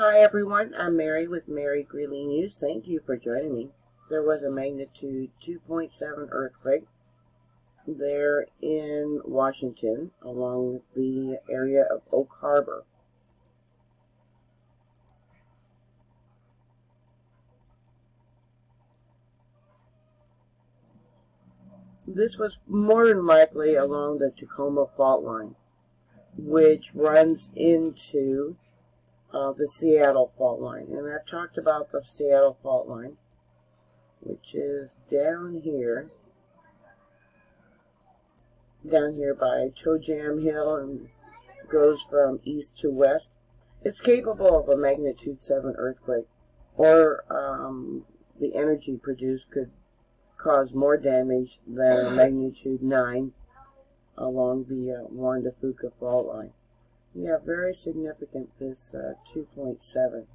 Hi everyone, I'm Mary with Mary Greeley News. Thank you for joining me. There was a magnitude 2.7 earthquake there in Washington along the area of Oak Harbor. This was more than likely along the Tacoma Fault Line, which runs into uh, the Seattle Fault Line. And I've talked about the Seattle Fault Line, which is down here, down here by Chojam Hill and goes from east to west. It's capable of a magnitude 7 earthquake, or um, the energy produced could cause more damage than a magnitude 9 along the uh, Juan de Fuca fault line. Yeah, very significant, this uh, 2.7.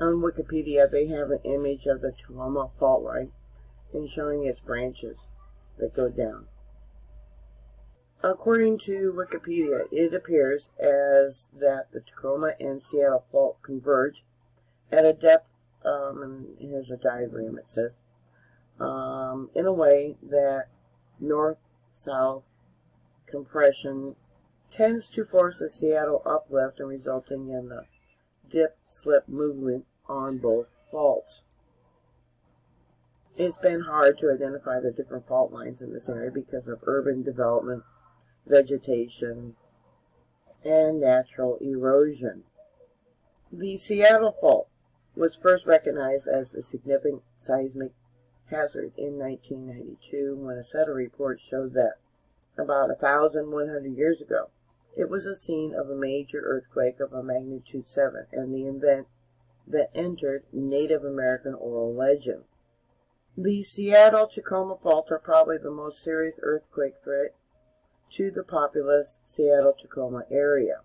On Wikipedia, they have an image of the Tacoma fault line and showing its branches that go down. According to Wikipedia, it appears as that the Tacoma and Seattle fault converge at a depth, um, and here's a diagram it says, um, in a way that north-south compression tends to force the Seattle uplift and resulting in the dip-slip movement on both faults. It's been hard to identify the different fault lines in this area because of urban development, vegetation, and natural erosion. The Seattle Fault was first recognized as a significant seismic hazard in 1992 when a set of reports showed that about 1,100 years ago, it was a scene of a major earthquake of a magnitude 7 and the event that entered Native American oral legend. The Seattle-Tacoma Fault are probably the most serious earthquake threat to the populous Seattle-Tacoma area.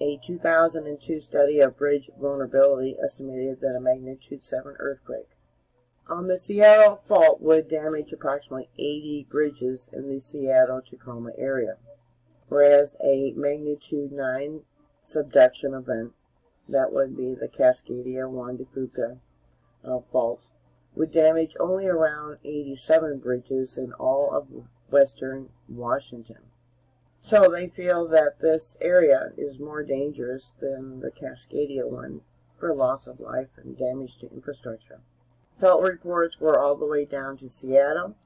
A 2002 study of bridge vulnerability estimated that a magnitude 7 earthquake on the Seattle fault would damage approximately 80 bridges in the Seattle-Tacoma area, whereas a magnitude 9 subduction event, that would be the Cascadia Juan de Fuca uh, faults, would damage only around 87 bridges in all of western Washington. So they feel that this area is more dangerous than the Cascadia one for loss of life and damage to infrastructure. Fault reports were all the way down to Seattle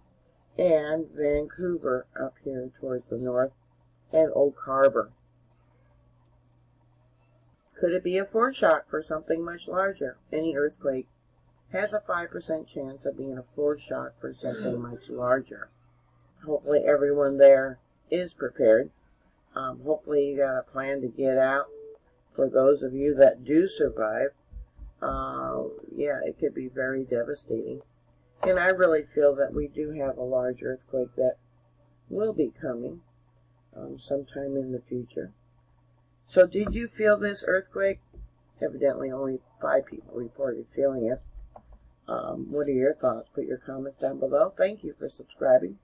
and Vancouver up here towards the north and Oak Harbor. Could it be a foreshock for something much larger? Any earthquake has a 5% chance of being a foreshock for something much larger. Hopefully everyone there is prepared. Um, hopefully you got a plan to get out. For those of you that do survive, uh, yeah, it could be very devastating. And I really feel that we do have a large earthquake that will be coming um, sometime in the future. So did you feel this earthquake? Evidently only five people reported feeling it. Um, what are your thoughts? Put your comments down below. Thank you for subscribing.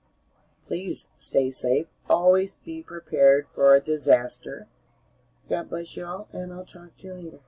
Please stay safe. Always be prepared for a disaster. God bless you all, and I'll talk to you later.